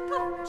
Now